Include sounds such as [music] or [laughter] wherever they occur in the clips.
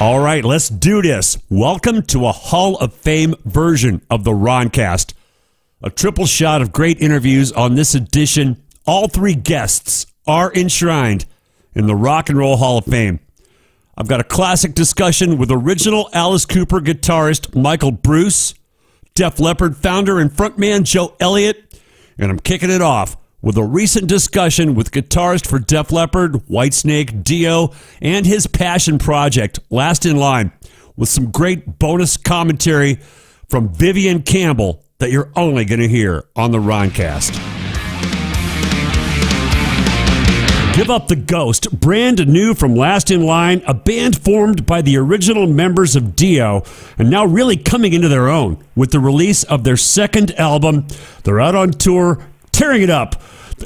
All right, let's do this. Welcome to a Hall of Fame version of the Roncast. A triple shot of great interviews on this edition. All three guests are enshrined in the Rock and Roll Hall of Fame. I've got a classic discussion with original Alice Cooper guitarist Michael Bruce, Def Leppard founder and frontman Joe Elliott, and I'm kicking it off with a recent discussion with guitarist for Def Leppard, Whitesnake, Dio, and his passion project, Last in Line, with some great bonus commentary from Vivian Campbell that you're only going to hear on the Roncast. Give Up the Ghost, brand new from Last in Line, a band formed by the original members of Dio, and now really coming into their own with the release of their second album. They're out on tour, tearing it up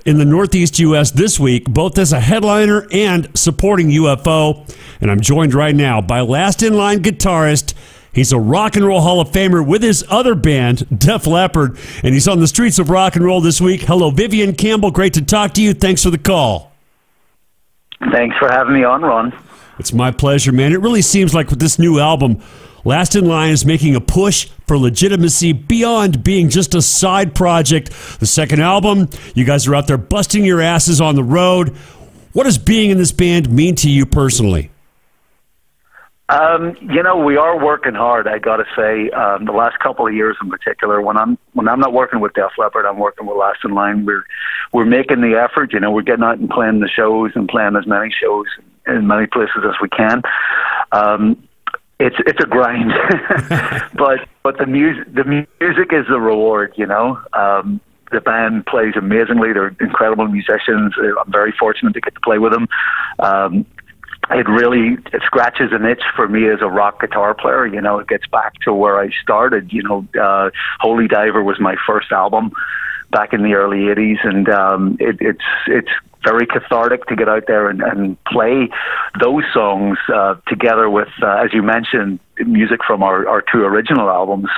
in the Northeast U.S. this week, both as a headliner and supporting UFO. And I'm joined right now by Last in Line guitarist. He's a rock and roll Hall of Famer with his other band, Def Leppard, and he's on the streets of rock and roll this week. Hello, Vivian Campbell. Great to talk to you. Thanks for the call. Thanks for having me on, Ron. It's my pleasure, man. It really seems like with this new album, Last in Line is making a push for legitimacy beyond being just a side project. The second album, you guys are out there busting your asses on the road. What does being in this band mean to you personally? Um, you know, we are working hard. I got to say, um, the last couple of years in particular, when I'm when I'm not working with Def Leppard, I'm working with Last in Line. We're we're making the effort. You know, we're getting out and playing the shows and playing as many shows in many places as we can. Um, it's it's a grind, [laughs] but but the music the music is the reward. You know. Um, the band plays amazingly. They're incredible musicians. I'm very fortunate to get to play with them. Um, it really it scratches an itch for me as a rock guitar player. You know, it gets back to where I started. You know, uh, Holy Diver was my first album back in the early '80s, and um, it, it's it's very cathartic to get out there and, and play those songs uh, together with, uh, as you mentioned, music from our, our two original albums,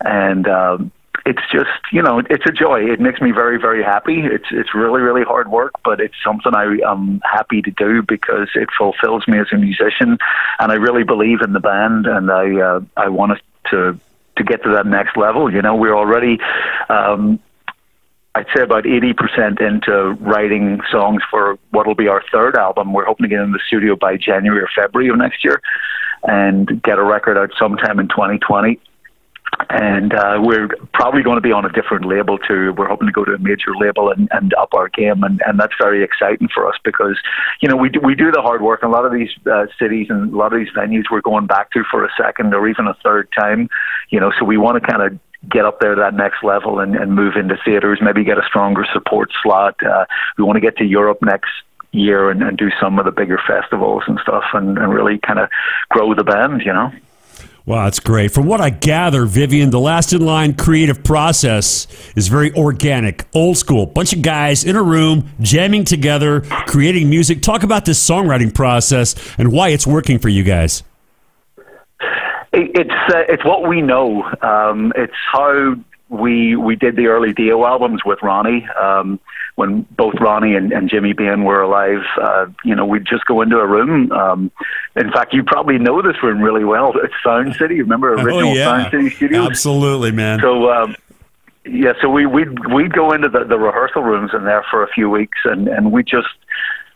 and um, it's just you know it's a joy. It makes me very very happy. It's it's really really hard work, but it's something I am happy to do because it fulfills me as a musician, and I really believe in the band, and I uh, I want us to to get to that next level. You know, we're already. Um, I'd say about 80% into writing songs for what will be our third album. We're hoping to get in the studio by January or February of next year and get a record out sometime in 2020 and uh, we're probably going to be on a different label too. We're hoping to go to a major label and, and up our game, and, and that's very exciting for us because you know we do, we do the hard work. A lot of these uh, cities and a lot of these venues we're going back to for a second or even a third time, you know. So we want to kind of get up there to that next level and, and move into theaters, maybe get a stronger support slot. Uh, we want to get to Europe next year and, and do some of the bigger festivals and stuff and, and really kind of grow the band, you know. Wow, that's great. From what I gather, Vivian, the last in line creative process is very organic, old school. Bunch of guys in a room jamming together, creating music. Talk about this songwriting process and why it's working for you guys. It's uh, it's what we know. Um, it's how we we did the early Dio albums with Ronnie um, when both Ronnie and, and Jimmy Bain were alive. Uh, you know, we'd just go into a room. Um, in fact, you probably know this room really well. [laughs] It's Sound City. Remember oh, original oh, yeah. Sound City Studios? Absolutely, man. So. Um, yeah, so we we'd we'd go into the, the rehearsal rooms in there for a few weeks, and and we just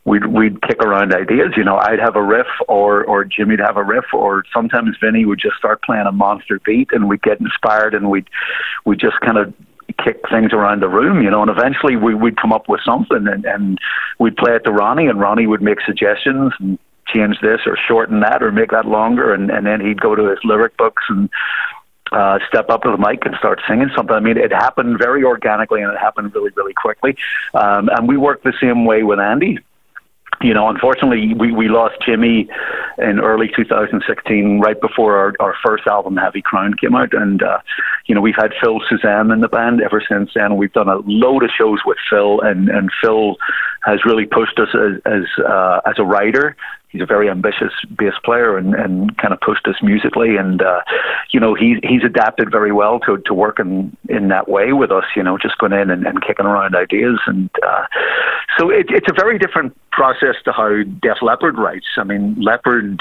we'd we'd kick around ideas. You know, I'd have a riff, or or Jimmy'd have a riff, or sometimes Vinny would just start playing a monster beat, and we'd get inspired, and we'd we just kind of kick things around the room, you know, and eventually we we'd come up with something, and, and we'd play it to Ronnie, and Ronnie would make suggestions and change this or shorten that or make that longer, and and then he'd go to his lyric books and uh, step up to the mic and start singing something. I mean, it happened very organically and it happened really, really quickly. Um, and we worked the same way with Andy you know, unfortunately, we, we lost Jimmy in early 2016, right before our, our first album, Heavy Crown, came out. And, uh, you know, we've had Phil Soussan in the band ever since then. We've done a load of shows with Phil, and, and Phil has really pushed us as, as, uh, as a writer he's a very ambitious bass player and, and kind of pushed us musically and uh, you know he's he's adapted very well to to working in that way with us you know just going in and, and kicking around ideas and uh, so it, it's a very different process to how Def Leppard writes. I mean Leppard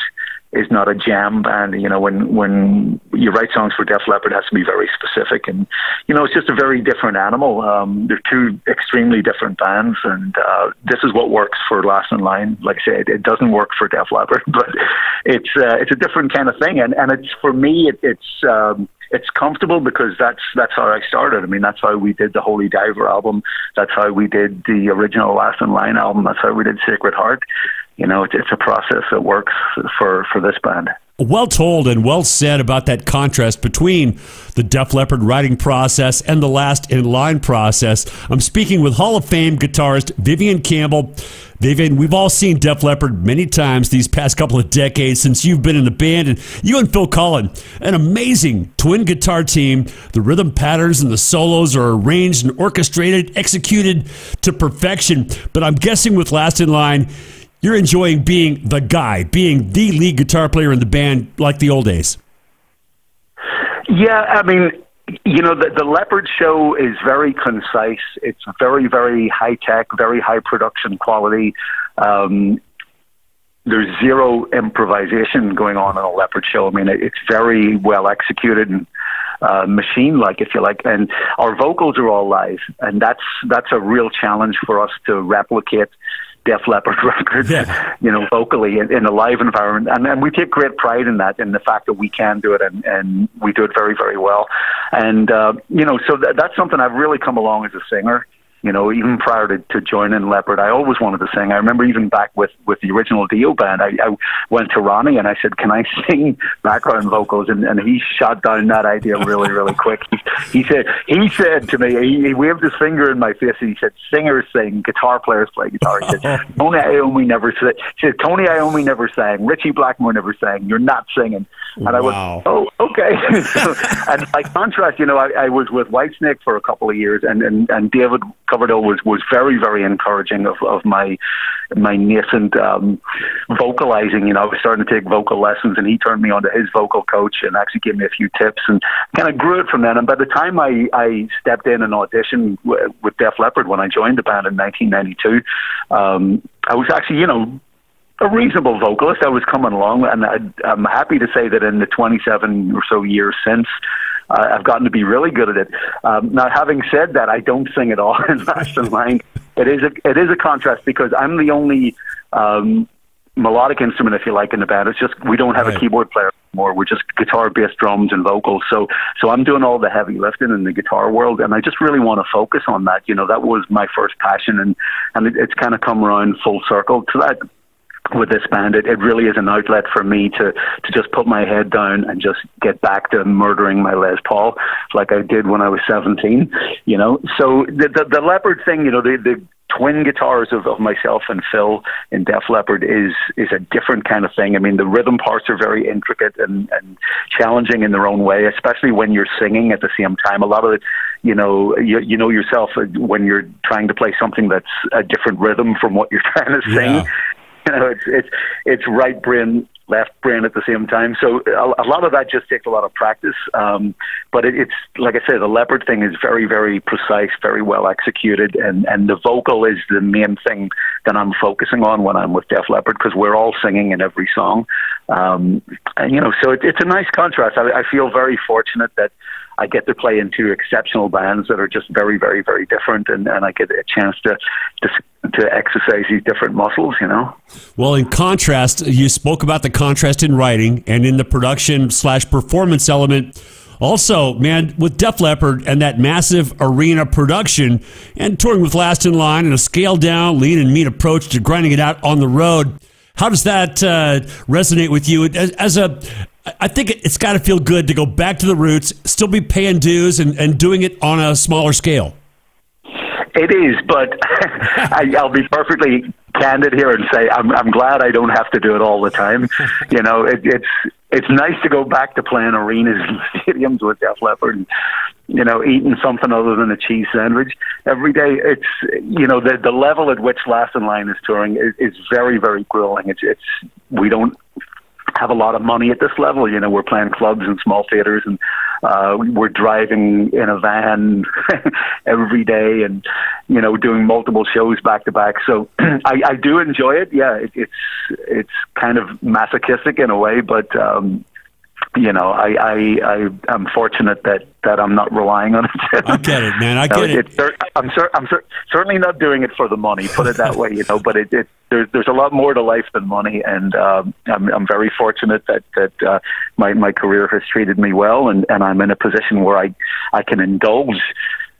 is not a jam band. You know, when when you write songs for Def Leppard, it has to be very specific, and you know, it's just a very different animal. Um, they're two extremely different bands, and uh, this is what works for Last in Line. Like I said, it doesn't work for Def Leppard, [laughs] but it's uh, it's a different kind of thing, and and it's for me, it, it's. Um, it's comfortable because that's that's how I started. I mean, that's how we did the Holy Diver album. That's how we did the original Last in Line album. That's how we did Sacred Heart you know, it's, it's a process that works for, for this band. Well told and well said about that contrast between the Def Leppard writing process and the last in line process. I'm speaking with Hall of Fame guitarist Vivian Campbell. Vivian, we've all seen Def Leppard many times these past couple of decades since you've been in the band, and you and Phil Collen, an amazing twin guitar team. The rhythm patterns and the solos are arranged and orchestrated, executed to perfection. But I'm guessing with Last in Line, you're enjoying being the guy, being the lead guitar player in the band like the old days. Yeah, I mean, you know, the, the Leppard show is very concise. It's very, very high tech, very high production quality. Um, there's zero improvisation going on in a Leppard show. I mean, it's very well executed and uh, machine-like, if you like. And our vocals are all live, and that's that's a real challenge for us to replicate Def Leppard [laughs] records, yeah. you know, vocally in, in a live environment. And, and we take great pride in that, in the fact that we can do it and, and we do it very, very well. And, uh, you know, so th- that's something I've really come along as a singer you know, even prior to, to joining Leppard, I always wanted to sing. I remember even back with, with the original Dio band, I, I went to Ronnie and I said, Can I sing background vocals? And, and he shot down that idea really, really quick. He, he said, he said to me, he, he waved his finger in my face and he said, Singers sing, guitar players play guitar. He said, [laughs] Tony Iommi never sang. He said, Tony Iommi never sang. Ritchie Blackmore never sang. You're not singing. And wow. I was, oh, okay. [laughs] so, and by contrast, you know, I, I was with Whitesnake for a couple of years and, and, and David Coverdale was was very very encouraging of, of my my nascent um, vocalizing. You know, I was starting to take vocal lessons, and he turned me on to his vocal coach and actually gave me a few tips, and kind of grew it from then. And by the time I I stepped in and auditioned w- with Def Leppard when I joined the band in 1992, um, I was actually you know a reasonable vocalist. I was coming along, and I, am happy to say that in the 27 or so years since, uh, I've gotten to be really good at it. Um, now, having said that, I don't sing at all [laughs] in Last in Line. It is a it is a contrast because I'm the only um, melodic instrument, if you like, in the band. It's just we don't have right. a keyboard player anymore. We're just guitar, bass, drums, and vocals. So so I'm doing all the heavy lifting in the guitar world, and I just really want to focus on that. You know, that was my first passion, and and it, it's kind of come around full circle to that with this band, it, it really is an outlet for me to to just put my head down and just get back to murdering my Les Paul, like I did when I was seventeen. You know, so the the, the Leppard thing, you know, the the twin guitars of, of myself and Phil in Def Leppard is is a different kind of thing. I mean, the rhythm parts are very intricate and, and challenging in their own way, especially when you're singing at the same time. A lot of it, you know, you, you know yourself uh, when you're trying to play something that's a different rhythm from what you're [laughs] trying to sing. You [laughs] know, it's it's it's right brain, left brain at the same time. So a, a lot of that just takes a lot of practice. Um, but it, it's like I said, the Leppard thing is very very precise, very well executed, and and the vocal is the main thing that I'm focusing on when I'm with Def Leppard because we're all singing in every song. Um, and you know, so it, it's a nice contrast. I, I feel very fortunate that. I get to play in two exceptional bands that are just very, very, very different, and, and I get a chance to, to to exercise these different muscles, you know. Well, in contrast, you spoke about the contrast in writing and in the production slash performance element. Also, man, with Def Leppard and that massive arena production and touring with Last in Line and a scaled down, lean and mean approach to grinding it out on the road, how does that uh, resonate with you as, as a I think it's got to feel good to go back to the roots, still be paying dues and, and doing it on a smaller scale. It is, but [laughs] I, I'll be perfectly candid here and say I'm I'm glad I don't have to do it all the time. [laughs] you know, it, it's it's nice to go back to playing arenas and [laughs] stadiums with Def Leppard and you know eating something other than a cheese sandwich every day. It's you know the the level at which Last in Line is touring is, is very very grueling. It's it's we don't have a lot of money at this level. You know, we're playing clubs and small theaters, and uh, we're driving in a van [laughs] every day, and you know, doing multiple shows back to back. So [clears throat] I, I do enjoy it. Yeah, it, it's it's kind of masochistic in a way, but um, you know, I, I, I am fortunate that, that I'm not relying on it. [laughs] I get it, man. I get it. it. I'm, cer- I'm cer- certainly not doing it for the money. Put it that way, you know. But it, it there's there's a lot more to life than money, and um, I'm I'm very fortunate that that uh, my my career has treated me well, and and I'm in a position where I I can indulge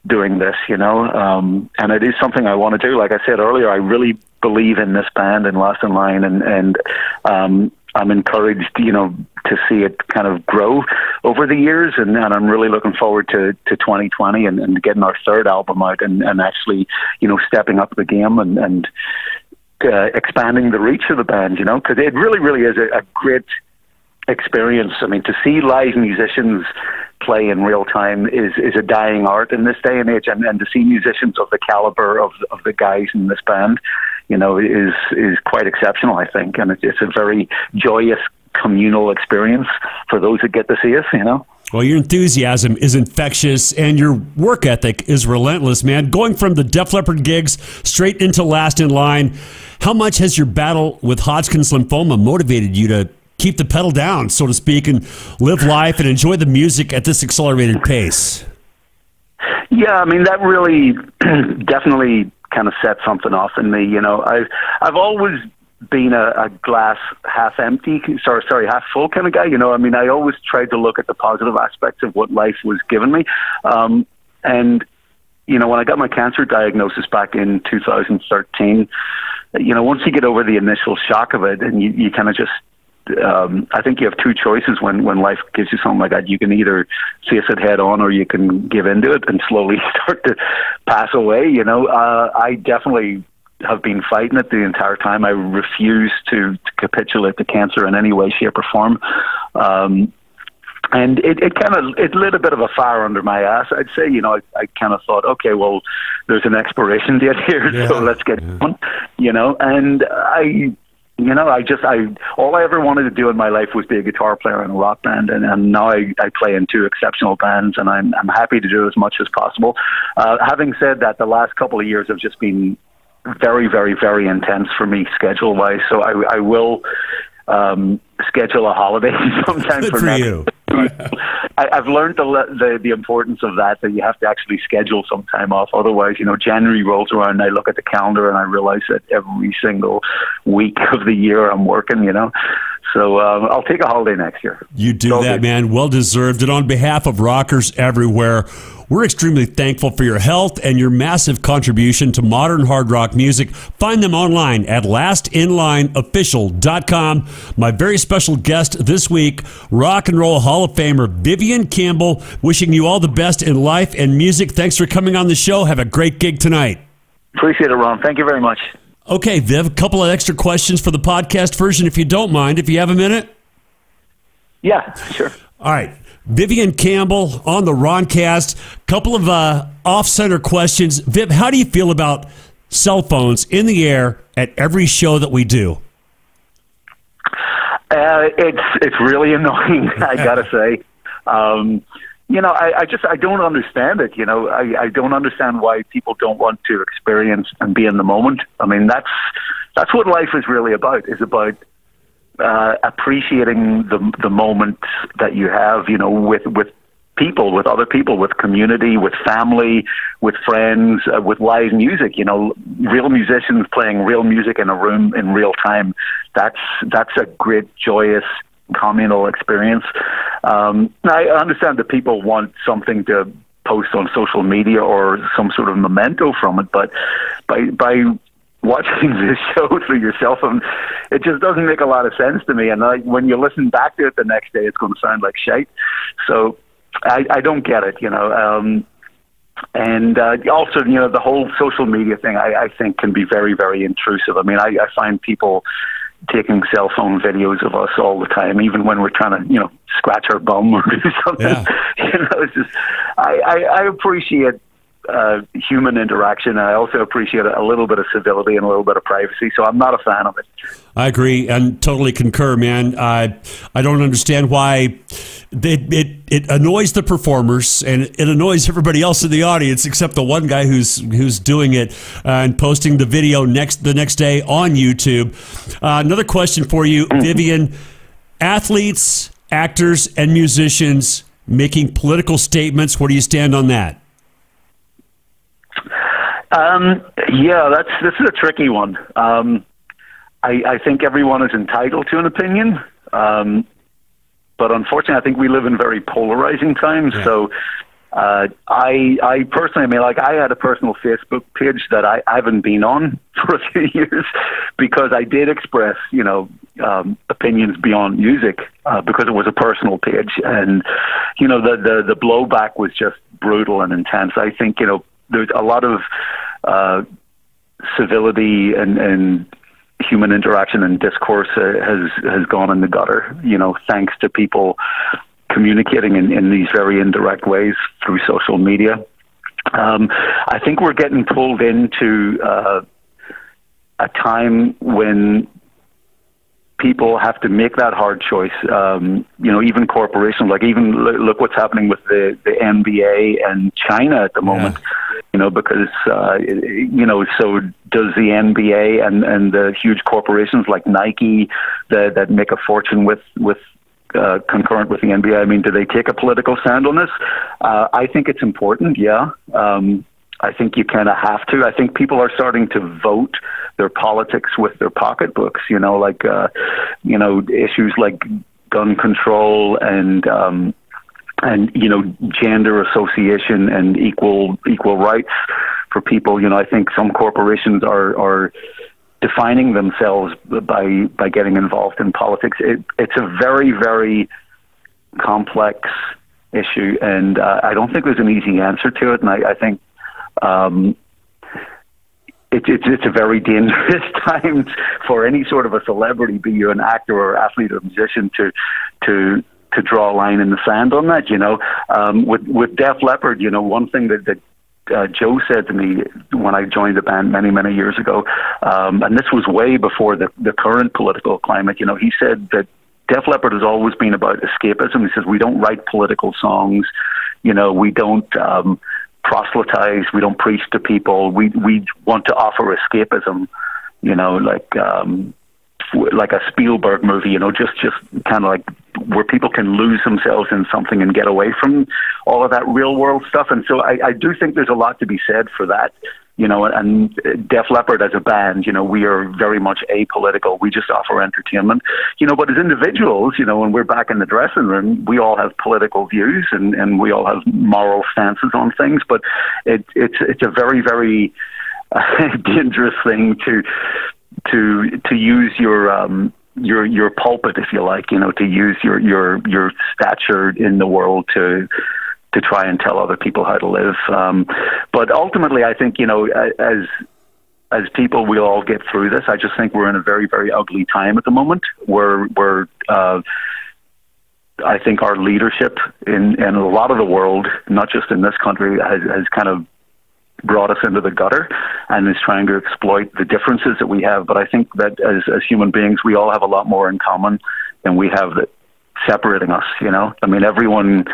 doing this, you know. Um, and it is something I want to do. Like I said earlier, I really believe in this band and Last in Line, and and um, I'm encouraged, you know, to see it kind of grow over the years, and, and I'm really looking forward to, to 2020 and, and getting our third album out and, and actually, you know, stepping up the game and, and uh, expanding the reach of the band, you know, because it really, really is a, a great experience. I mean, to see live musicians play in real time is is a dying art in this day and age, and, and to see musicians of the caliber of of the guys in this band, you know, is is quite exceptional. I think, and it's, it's a very joyous communal experience for those that get to see us. You know. Well, your enthusiasm is infectious and your work ethic is relentless, man. Going from the Def Leppard gigs straight into Last in Line, how much has your battle with Hodgkin's lymphoma motivated you to keep the pedal down, so to speak, and live life and enjoy the music at this accelerated pace? Yeah, I mean that really [clears throat] definitely kind of set something off in me. You know, I've I've always been a, a glass half empty, sorry, sorry, half full kind of guy. You know, I mean, I always tried to look at the positive aspects of what life was giving me, um, and you know, when I got my cancer diagnosis back in 2013, you know, once you get over the initial shock of it, and you, you kind of just um, I think you have two choices when when life gives you something like that. You can either face it head on, or you can give into it and [laughs] slowly start to pass away. You know, uh, I definitely have been fighting it the entire time. I refuse to, to capitulate to cancer in any way, shape, or form. Um, and it, it kind of it lit a bit of a fire under my ass. I'd say, you know, I, I kind of thought, okay, well, there's an expiration [laughs] date here, yeah. so let's get yeah. on, you know. And I you know, I just I all I ever wanted to do in my life was be a guitar player in a rock band, and, and now I, I play in two exceptional bands, and I'm I'm happy to do as much as possible. Uh, having said that, the last couple of years have just been very, very, very intense for me schedule wise. So I, I will um, schedule a holiday [laughs] sometime Good for, for you. I, I've learned the, the the importance of that. That you have to actually schedule some time off. Otherwise, you know, January rolls around. And I look at the calendar and I realize that every single week [laughs] of the year I'm working. You know, so um, I'll take a holiday next year. You do so that, man. Well deserved. And on behalf of rockers everywhere, we're extremely thankful for your health and your massive contribution to modern hard rock music. Find them online at lastinlineofficial.com. My very special guest this week, Rock and Roll Hall of Famer Vivian Campbell, wishing you all the best in life and music. Thanks for coming on the show. Have a great gig tonight. Appreciate it, Ron. Thank you very much. Okay, Viv, a couple of extra questions for the podcast version, if you don't mind, if you have a minute. Yeah, sure. All right. Vivian Campbell on the Roncast. Couple of uh, off center questions. Viv, how do you feel about cell phones in the air at every show that we do? Uh, it's it's really [laughs] annoying. I gotta say. Um, you know, I, I just I don't understand it. You know, I, I don't understand why people don't want to experience and be in the moment. I mean, that's that's what life is really about. Is about uh, appreciating the the moment that you have, you know, with with people, with other people, with community, with family, with friends, uh, with live music. You know, real musicians playing real music in a room in real time. That's that's a great, joyous, communal experience. Um, I understand that people want something to post on social media or some sort of memento from it, but by by watching [laughs] this show through your cell phone, it just doesn't make a lot of sense to me. And like when you listen back to it the next day, it's going to sound like shite. So I, I don't get it, you know. Um, and uh, also, you know, the whole social media thing, I, I think, can be very, very intrusive. I mean, I, I find people taking cell phone videos of us all the time, even when we're trying to, you know, scratch our bum or [laughs] do something. Yeah. [laughs] you know, it's just I, I, I appreciate uh, human interaction. I also appreciate a little bit of civility and a little bit of privacy. So I'm not a fan of it. I agree and totally concur, man. I I don't understand why it, it it annoys the performers and it annoys everybody else in the audience except the one guy who's who's doing it uh, and posting the video next the next day on YouTube. Uh, another question for you, Vivian: athletes, actors, and musicians making political statements. Where do you stand on that? Um, yeah, that's this is a tricky one. Um, I, I think everyone is entitled to an opinion, um, but unfortunately, I think we live in very polarizing times. Yeah. So, uh, I I personally, I mean, like I had a personal Facebook page that I, I haven't been on [laughs] for a few years because I did express, you know, um, opinions beyond music uh, because it was a personal page, and you know, the the the blowback was just brutal and intense. I think you know there's a lot of uh, civility and, and human interaction and discourse uh, has has gone in the gutter. You know, thanks to people communicating in, in these very indirect ways through social media. Um, I think we're getting pulled into uh, a time when people have to make that hard choice. Um, you know, even corporations, like even look what's happening with the, the NBA and China at the moment. Yeah. Know, because uh, you know, so does the NBA and and the huge corporations like Nike that that make a fortune with with uh, concurrent with the NBA. I mean, do they take a political stand on this? Uh, I think it's important. Yeah. Um, I think you kind of have to. I think people are starting to vote their politics with their pocketbooks. You know, like uh, you know issues like gun control and um, and you know gender association and equal equal rights for people. You know, I think some corporations are are defining themselves by by getting involved in politics. It, it's a very very complex issue, and uh, I don't think there's an easy answer to it. And I, I think um, it, it's it's a very [laughs] dangerous [laughs] time for any sort of a celebrity, be you an actor or athlete or musician, to to to draw a line in the sand on that. You know, um, with with Def Leppard, you know, one thing that that uh, Joe said to me when I joined the band many, many years ago, um, and this was way before the, the current political climate. You know, he said that Def Leppard has always been about escapism. He says we don't write political songs. You know, we don't um, proselytize. We don't preach to people. We we want to offer escapism. You know, like um, like a Spielberg movie. You know, just just kind of like where people can lose themselves in something and get away from all of that real world stuff. And so I, I do think there's a lot to be said for that you know, and Def Leppard as a band, you know, we are very much apolitical. We just offer entertainment, you know, but as individuals, you know, when we're back in the dressing room, we all have political views and, and we all have moral stances on things, but it, it's, it's a very, very [laughs] dangerous thing to, to, to use your, um, your your pulpit, if you like, you know, to use your your your stature in the world to to try and tell other people how to live. Um, but ultimately, I think you know, as as people, we'll all get through this. I just think we're in a very, very ugly time at the moment. Where where uh, I think our leadership in in a lot of the world, not just in this country, has has kind of brought us into the gutter and is trying to exploit the differences that we have. But I think that as as human beings, we all have a lot more in common than we have that separating us. You know, I mean, everyone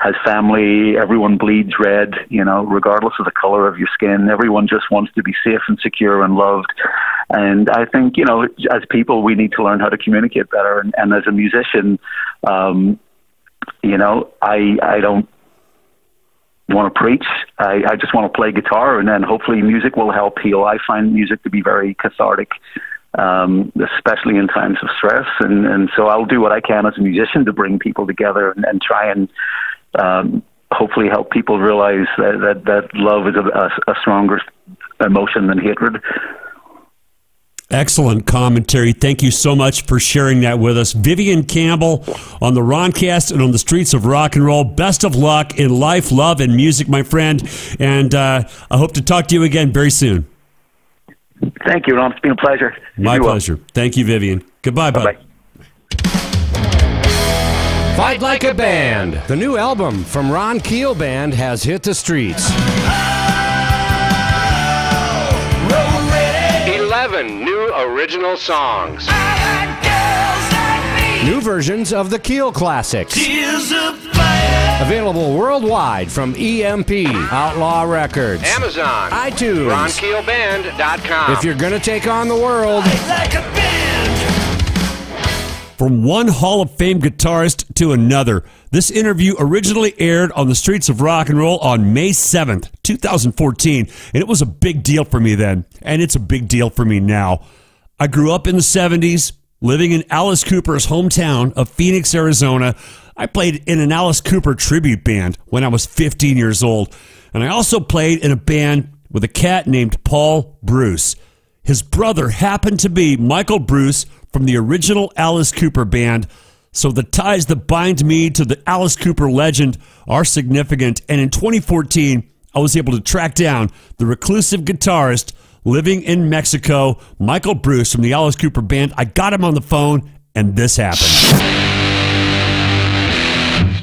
has family, everyone bleeds red. You know, regardless of the color of your skin, everyone just wants to be safe and secure and loved. And I think you know, as people, we need to learn how to communicate better. And, and as a musician, um, you know, I I don't want to preach. I, I just want to play guitar, and then hopefully music will help heal. I find music to be very cathartic um, especially in times of stress. And, and so I'll do what I can as a musician to bring people together and, and try and um, hopefully help people realize that, that, that love is a, a, a stronger emotion than hatred. Excellent commentary. Thank you so much for sharing that with us. Vivian Campbell on the Roncast and on the streets of rock and roll. Best of luck in life, love, and music, my friend. And uh, I hope to talk to you again very soon. Thank you, Ron. It's been a pleasure. My pleasure. Well. Thank you, Vivian. Goodbye, bye. Fight Like a Band. The new album from Ron Keel Band has hit the streets. Seven new original songs. New versions of the Keel classics. Available worldwide from EMP, Outlaw Records, Amazon, iTunes. RonKeelBand.com. If you're gonna take on the world, From one Hall of Fame guitarist to another, this interview originally aired on the streets of rock and roll on May 7th, 2014, and it was a big deal for me then, and it's a big deal for me now. I grew up in the 70s, living in Alice Cooper's hometown of Phoenix, Arizona. I played in an Alice Cooper tribute band when I was 15 years old, and I also played in a band with a cat named Paul Bruce. His brother happened to be Michael Bruce from the original Alice Cooper band. So the ties that bind me to the Alice Cooper legend are significant. And in 2014, I was able to track down the reclusive guitarist living in Mexico, Michael Bruce from the Alice Cooper band. I got him on the phone, and this happened.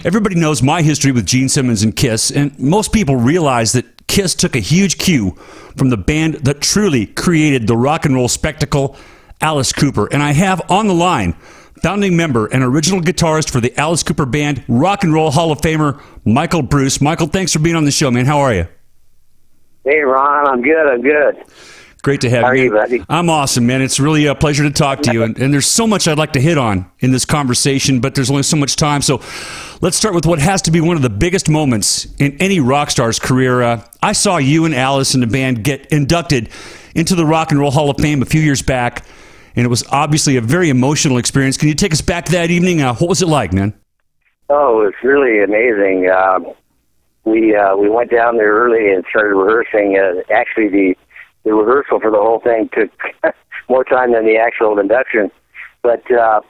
Everybody knows my history with Gene Simmons and Kiss, and most people realize that Kiss took a huge cue from the band that truly created the rock and roll spectacle, Alice Cooper. And I have on the line founding member and original guitarist for the Alice Cooper Band, Rock and Roll Hall of Famer, Michael Bruce. Michael, thanks for being on the show, man. How are you? Hey, Ron, I'm good. I'm good. Great to have How are you. you, buddy? I'm awesome, man. It's really a pleasure to talk to you. And, and there's so much I'd like to hit on in this conversation, but there's only so much time. So let's start with what has to be one of the biggest moments in any rock star's career. Uh, I saw you and Alice and the band get inducted into the Rock and Roll Hall of Fame a few years back, and it was obviously a very emotional experience. Can you take us back to that evening? Uh, what was it like, man? Oh, it's really amazing. Um, we uh, we went down there early and started rehearsing. Uh, actually, the the rehearsal for the whole thing took [laughs] more time than the actual induction, but uh,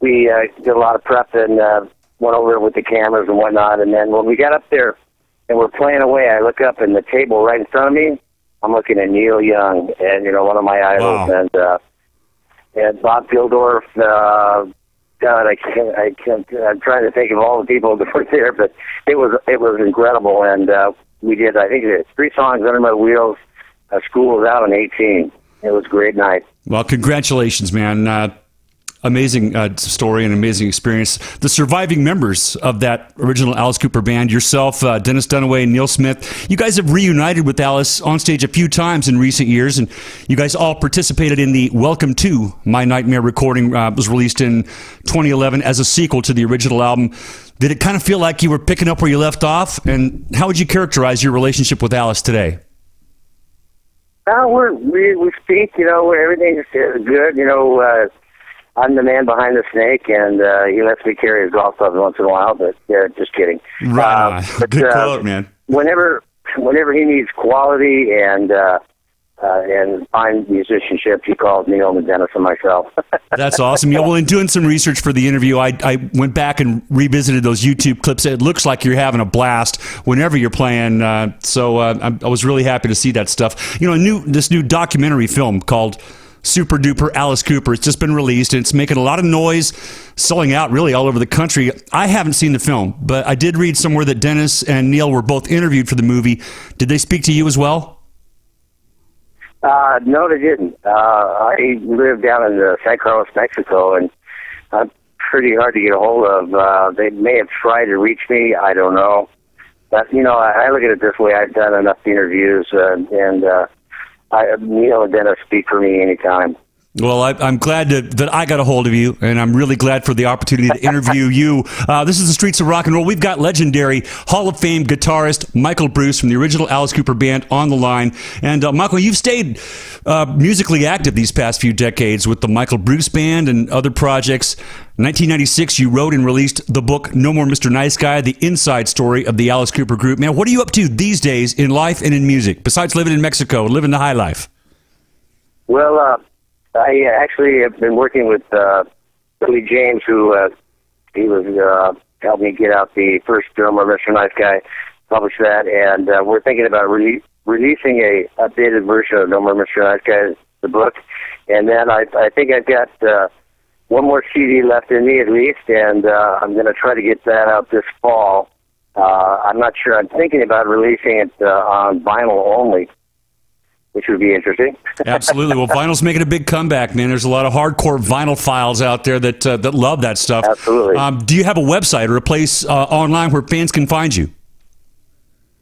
we uh, did a lot of prep and uh, went over it with the cameras and whatnot. And then when we got up there and we're playing away, I look up and the table right in front of me. I'm looking at Neil Young, and you know one of my idols, Wow. and uh, and Bob Geldof. Uh, God, I can't, I can't. I'm trying to think of all the people [laughs] that were there, but it was it was incredible, and uh, we did. I think it three songs under my wheels. Uh, school was out on 18. It was a great night. Well, congratulations, man. Uh, amazing uh, story and amazing experience. The surviving members of that original Alice Cooper band, yourself, uh, Dennis Dunaway, Neal Smith, you guys have reunited with Alice on stage a few times in recent years, and you guys all participated in the Welcome to My Nightmare recording. Uh, was released in 2011 as a sequel to the original album. Did it kind of feel like you were picking up where you left off? And how would you characterize your relationship with Alice today? Uh, we're, we we speak, you know, everything's good. You know, uh, I'm the man behind the snake, and uh, he lets me carry his golf clubs once in a while. But uh, just kidding. Right Uh, [laughs] but, Good uh, quote, man. Whenever, whenever he needs quality and uh, uh, and fine musicianship, he calls Neal and Dennis and myself. [laughs] That's awesome. Yeah, well, in doing some research for the interview, I, I went back and revisited those YouTube clips. It looks like you're having a blast whenever you're playing. Uh, so uh, I, I was really happy to see that stuff. You know, a new this new documentary film called Super Duper Alice Cooper. It's just been released and it's making a lot of noise, selling out really all over the country. I haven't seen the film, but I did read somewhere that Dennis and Neal were both interviewed for the movie. Did they speak to you as well? Uh, no, they didn't. Uh, I live down in uh, San Carlos, Mexico, and I'm pretty hard to get a hold of. Uh, they may have tried to reach me. I don't know. But, you know, I, I look at it this way. I've done enough interviews, uh, and uh, I, Neal Dennis speak for me anytime. Well, I, I'm glad to, that I got a hold of you, and I'm really glad for the opportunity to interview you. Uh, this is the Streets of Rock and Roll. We've got legendary Hall of Fame guitarist Michael Bruce from the original Alice Cooper band on the line. And uh, Michael, you've stayed uh, musically active these past few decades with the Michael Bruce Band and other projects. In 1996, you wrote and released the book No More Mr. Nice Guy: The Inside Story of the Alice Cooper Group. Man, what are you up to these days in life and in music besides living in Mexico, and living the high life? Well, uh, I actually have been working with uh, Billy James, who uh, he was uh, helped me get out the first More Mr. Nice Guy, publish that, and uh, we're thinking about rele- releasing a updated version of No More Mr. Nice Guy, the book, and then I, I think I've got uh, one more CD left in me at least, and uh, I'm going to try to get that out this fall. Uh, I'm not sure. I'm thinking about releasing it uh, on vinyl only which would be interesting. [laughs] Absolutely. Well, vinyl's making a big comeback, man. There's a lot of hardcore vinyl files out there that uh, that love that stuff. Absolutely. Um, do you have a website or a place uh, online where fans can find you?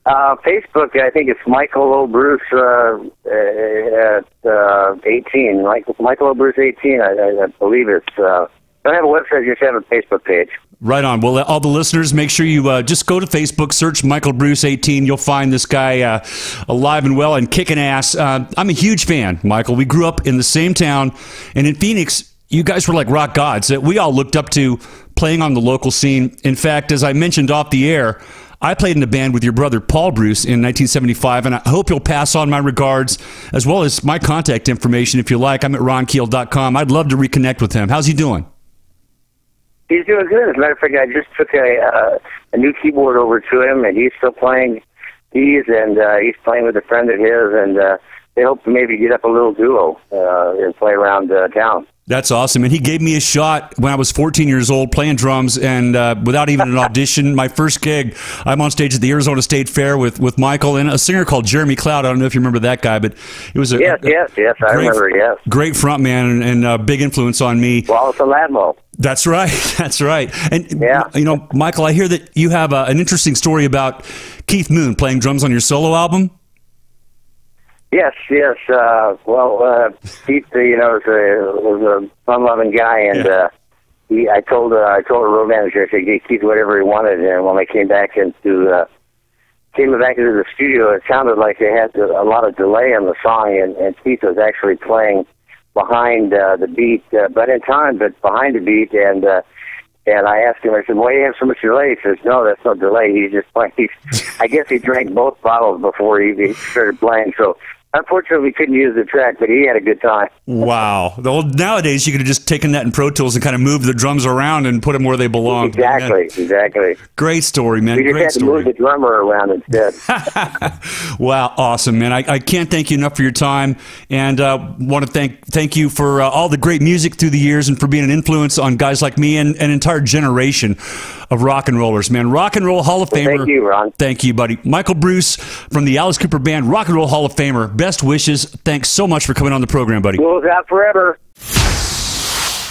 Uh, Facebook, I think it's Michael O'Bruce uh, uh, at uh, 18. Michael, Michael O'Bruce 18, I, I, I believe it's. Don't have a website, You just have a Facebook page. Right on. Well, all the listeners, make sure you uh, just go to Facebook, search Michael Bruce 18. You'll find this guy uh, alive and well and kicking ass. Uh, I'm a huge fan, Michael. We grew up in the same town, and in Phoenix, you guys were like rock gods that we all looked up to playing on the local scene. In fact, as I mentioned off the air, I played in a band with your brother Paul Bruce in 1975, and I hope you'll pass on my regards as well as my contact information if you like. I'm at ronkeel.com. I'd love to reconnect with him. How's he doing? He's doing good. As a matter of fact, I just took a uh, a new keyboard over to him, and he's still playing these, and uh, he's playing with a friend of his, and uh, they hope to maybe get up a little duo uh, and play around uh, town. That's awesome. And he gave me a shot when I was 14 years old playing drums. And uh, without even an audition, my first gig, I'm on stage at the Arizona State Fair with, with Michael and a singer called Jeremy Cloud. I don't know if you remember that guy, but it was a. Yes, a, yes, yes, I great, remember, yes. Great front man and, and a big influence on me. Wallace and Ladmo. That's right. [laughs] That's right. And, Yeah. you know, Michael, I hear that you have a, an interesting story about Keith Moon playing drums on your solo album. Yes, yes. Uh, well, uh, Keith, uh, you know, was a, was a fun-loving guy, and Yeah. uh, he, I told, uh, I told the road manager, I said, "Give Keith whatever he wanted." And when I came back into, uh, came back into the studio, it sounded like they had a lot of delay on the song, and, and Keith was actually playing behind uh, the beat, uh, but in time, but behind the beat, and. Uh, and I asked him, I said, why do you have so much delay? He says, no, that's no delay. He's just playing. He's, [laughs] I guess he drank both bottles before he, he started playing. So unfortunately, we couldn't use the track, but he had a good time. Wow. Well, nowadays, you could have just taken that in Pro Tools and kind of moved the drums around and put them where they belong. Exactly, exactly. Great story, man. We just Great had to move the drummer around instead. [laughs] [laughs] Wow, awesome, man! I, I can't thank you enough for your time, and uh, want to thank thank you for uh, all the great music through the years and for being an influence on guys like me and an entire generation of rock and rollers, man. Rock and Roll Hall of Well, Famer. thank you, Ron. Thank you, buddy. Michael Bruce from the Alice Cooper Band, Rock and Roll Hall of Famer. Best wishes. Thanks so much for coming on the program, buddy. We'll Rules out forever.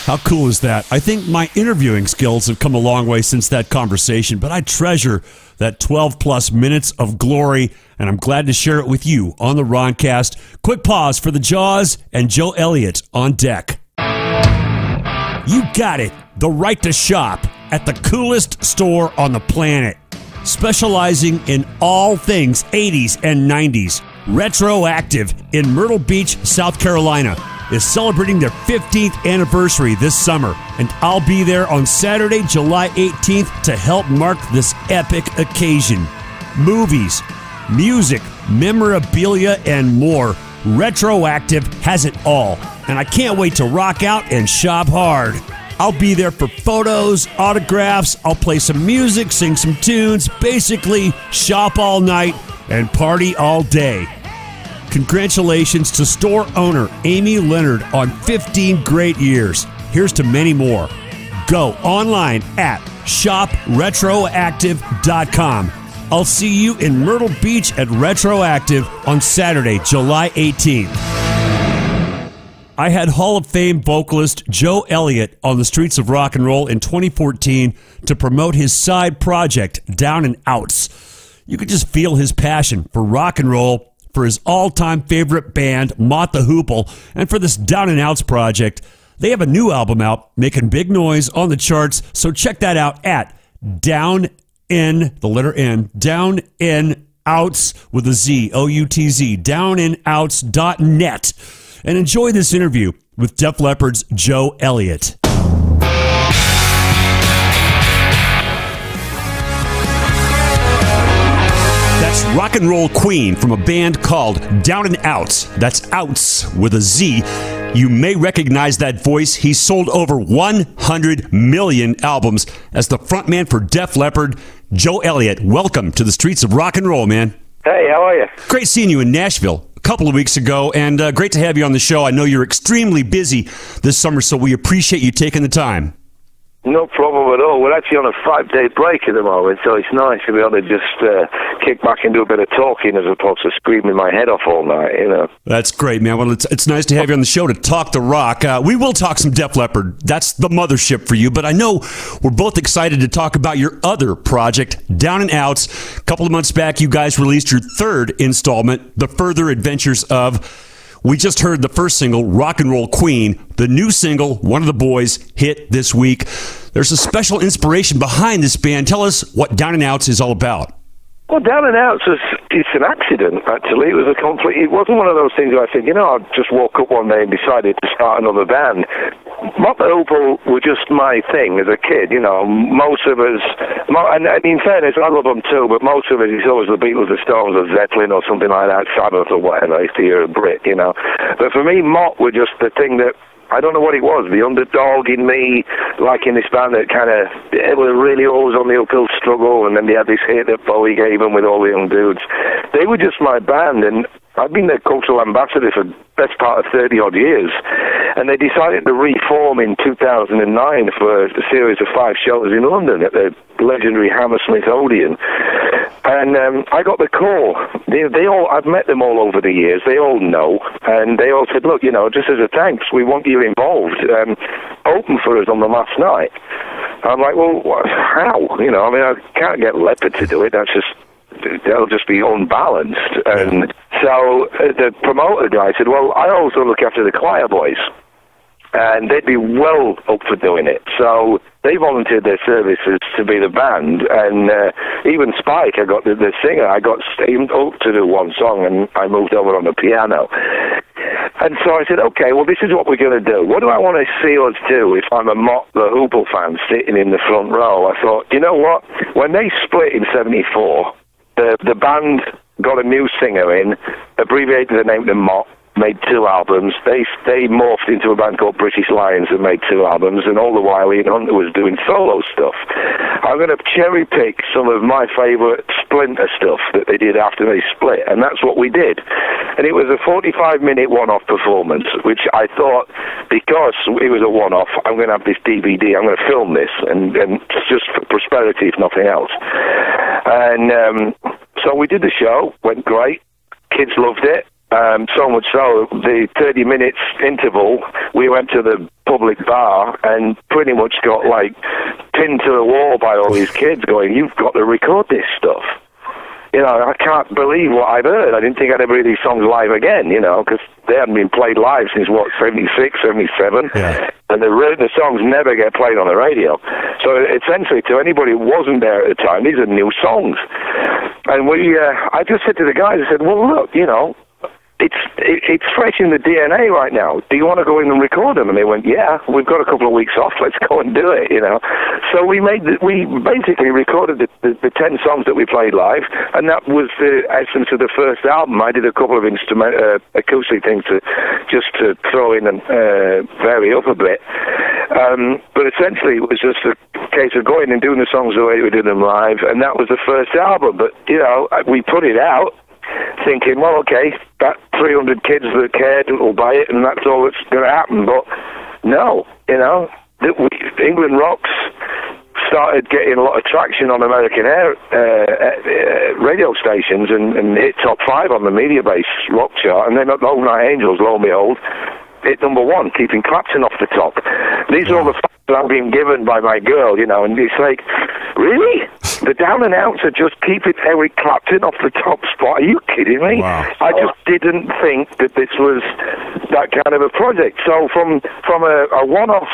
How cool is that? I think my interviewing skills have come a long way since that conversation, but I treasure that 12 plus minutes of glory, and I'm glad to share it with you on the Roncast. Quick pause for the Jaws and Joe Elliott on deck. You got it. The right to shop at the coolest store on the planet. Specializing in all things 80s and 90s. Retroactive in Myrtle Beach, South Carolina is celebrating their 15th anniversary this summer, and I'll be there on Saturday, July 18th to help mark this epic occasion. Movies, music, memorabilia, and more. Retroactive has it all, and I can't wait to rock out and shop hard. I'll be there for photos, autographs, I'll play some music, sing some tunes, basically shop all night and party all day. Congratulations to store owner Amy Leonard on 15 great years. Here's to many more. Go online at shopretroactive.com. I'll see you in Myrtle Beach at Retroactive on Saturday, July 18th. I had Hall of Fame vocalist Joe Elliott on the streets of rock and roll in 2014 to promote his side project, Down N Outz. You could just feel his passion for rock and roll, for his all time favorite band, Mott the Hoople, and for this Down N Outz project. They have a new album out, making big noise on the charts, so check that out at Down in the letter N, Down in Outs with a Z, O U T Z, downandouts.net and enjoy this interview with Def Leppard's Joe Elliott. Rock and roll queen from a band called Down N Outz. That's Outs with a Z. You may recognize that voice. He sold over 100 million albums as the frontman for Def Leppard. Joe Elliott, welcome to the streets of rock and roll, man. Hey, how are you? Great seeing you in Nashville a couple of weeks ago, and uh, great to have you on the show. I know you're extremely busy this summer, so we appreciate you taking the time. No problem at all. We're actually on a five-day break at the moment, so it's nice to be able to just uh, kick back and do a bit of talking as opposed to screaming my head off all night. You know. That's great, man. Well, it's, it's nice to have you on the show to talk the rock. Uh, we will talk some Def Leppard. That's the mothership for you. But I know we're both excited to talk about your other project, Down N Outz. A couple of months back, you guys released your third installment, The Further Adventures of. We just heard the first single, Rock and Roll Queen. The new single, One of the Boys, hit this week. There's a special inspiration behind this band. Tell us what Down N Outz is all about. Well, down and out was it's an accident. Actually, it was a complete. It wasn't one of those things where I said, you know, I just woke up one day and decided to start another band. Mott the Hoople were just my thing as a kid. You know, most of us, and, and in fairness, I love them too. But most of us, it's always the Beatles, the Stones, or Zeppelin, or something like that, Sabbath, or whatever. If you're a Brit, you know. But for me, Mott were just the thing that I don't know what it was. The underdog in me, like in this band that kind of, it was really always on the uphill struggle, and then they had this hit that Bowie gave them with all the young dudes. They were just my band, and I've been their cultural ambassador for best part of 30 odd years. And they decided to reform in 2009 for a series of five shows in London at the legendary Hammersmith Odeon. And um, I got the call. They, they all, I've met them all over the years. They all know. And they all said, look, you know, just as a thanks, we want you involved. Um, open for us on the last night. I'm like, well, what, how? You know, I mean, I can't get Leppard to do it. That's just they'll just be unbalanced. And so uh, the promoter guy said, well, I also look after the Quireboys. And they'd be well up for doing it. So they volunteered their services to be the band. And uh, even Spike, I got the, the singer, I got him up to do one song and I moved over on the piano. And so I said, okay, well, this is what we're going to do. What do I want to see us do if I'm a Mott the Hoople fan sitting in the front row? I thought, you know what? When they split in 74, the the band got a new singer in, abbreviated the name to Mott, made two albums. They they morphed into a band called British Lions and made two albums, and all the while Ian Hunter was doing solo stuff. I'm going to cherry pick some of my favourite Splinter stuff that they did after they split, and that's what we did. And it was a 45 minute one off performance, which I thought, because it was a one off, I'm going to have this DVD, I'm going to film this, and, and just for prosperity, if nothing else. And um, so we did the show, went great, kids loved it. Um, so much so, the 30 minutes interval, we went to the public bar and pretty much got like pinned to the wall by all these kids going, You've got to record this stuff. You know, I can't believe what I've heard. I didn't think I'd ever hear these songs live again, you know, because they hadn't been played live since, what, 76, 77? Yeah. And the, the songs never get played on the radio. So essentially, to anybody who wasn't there at the time, these are new songs. And we, uh, I just said to the guys, I said, well, look, you know, it's it, it's fresh in the DNA right now. Do you want to go in and record them? And they went, yeah, we've got a couple of weeks [laughs] off. Let's go and do it. You know. So we made the, we basically recorded the, the, the ten songs that we played live, and that was the essence of the first album. I did a couple of instrument uh, acoustic things to just to throw in and uh, vary up a bit. Um, but essentially, it was just a case of going and doing the songs the way we did them live, and that was the first album. But you know, we put it out thinking, well, okay, that 300 kids that cared will buy it, and that's all that's going to happen. But no, you know, that we, England Rocks started getting a lot of traction on American air uh, uh, radio stations and, and hit top five on the Mediabase rock chart, and then Overnight Angels, lo and behold, hit number one, keeping Clapton off the top. These are all the facts that I'm being given by my girl, you know, and it's like, really? The Down N Outz are just keeping Eric Clapton off the top spot. Are you kidding me? Wow. I just didn't think that this was that kind of a project. So from from a, a one-off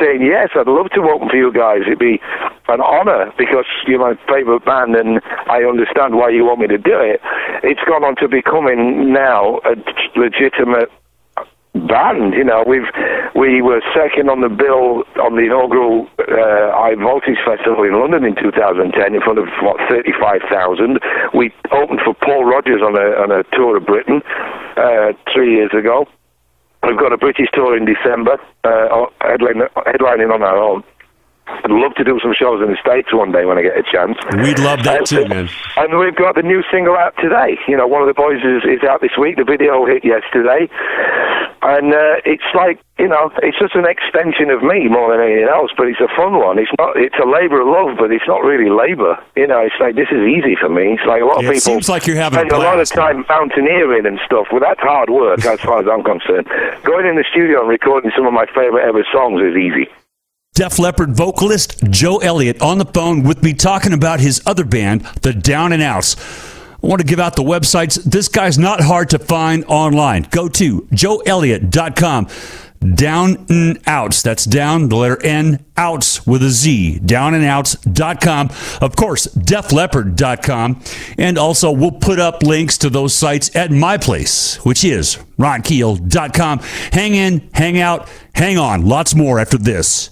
saying yes, I'd love to open for you guys. It'd be an honour because you're my favourite band and I understand why you want me to do it. It's gone on to becoming now a legitimate band. You know, we've we were second on the bill on the inaugural uh, High Voltage Festival in London in 2010 in front of what 35,000. We opened for Paul Rodgers on a on a tour of Britain uh, three years ago. We've got a British tour in December, uh, headline, headlining on our own. I'd love to do some shows in the States one day when I get a chance. We'd love that too, man. And we've got the new single out today. You know, one of the boys is, is out this week. The video hit yesterday. and uh, it's like you know, it's just an extension of me more than anything else. But it's a fun one. It's not. It's a labour of love, but it's not really labour. You know, it's like this is easy for me. It's like a lot of it people seems like you're having a spend a lot of blast. time mountaineering and stuff. Well, that's hard work as far as I'm concerned. Going in the studio and recording some of my favourite ever songs is easy. Def Leppard vocalist Joe Elliott on the phone with me talking about his other band, the Down N Outz. I want to give out the websites. This guy's not hard to find online. Go to joeelliott.com. Down N Outz. That's down, the letter N, outs with a Z. Downandouts.com. Of course, defleppard.com. And also, we'll put up links to those sites at my place, which is ronkeel.com. Hang in, hang out, hang on. Lots more after this.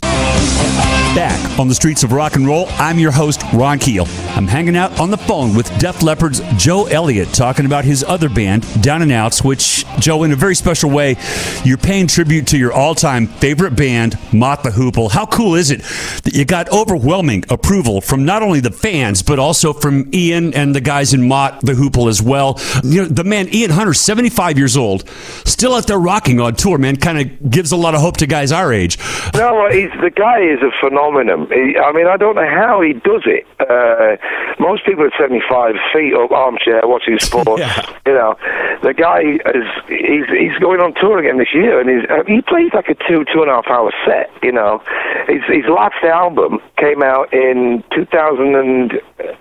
Back on the streets of rock and roll, I'm your host, Ron Keel. I'm hanging out on the phone with Def Leppard's Joe Elliott talking about his other band, Down N Outz, which, Joe, in a very special way, you're paying tribute to your all time favorite band, Mott the Hoople. How cool is it that you got overwhelming approval from not only the fans, but also from Ian and the guys in Mott the Hoople as well? You know, the man, Ian Hunter, 75 years old, still out there rocking on tour, man, kind of gives a lot of hope to guys our age. No, he's, the guy is a phenomenon. He, I mean, I don't know how he does it. Uh, most people at 75 feet up armchair watching [laughs] sports, Yeah. you know, the guy is he's he's going on tour again this year, and he's, uh, he plays like a two two and a half hour set. You know, his his last album came out in 2000 and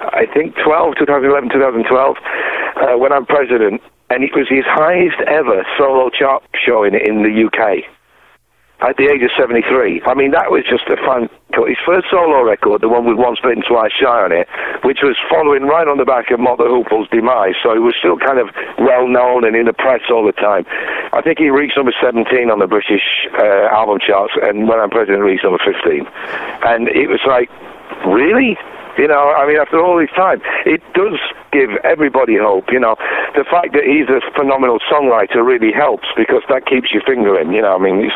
I think 12, 2011, 2012, uh, when I'm president, and it was his highest ever solo chart showing in the UK at the age of 73. I mean, that was just a fun. His first solo record, the one with Once Bitten, Twice Shy on it, which was following right on the back of Mott the Hoople's demise, so he was still kind of well known and in the press all the time. I think he reached number 17 on the British uh, album charts, and when I'm president, reached number 15. And it was like, really? You know, I mean, after all this time, it does give everybody hope. You know, the fact that he's a phenomenal songwriter really helps because that keeps your finger in. You know, I mean,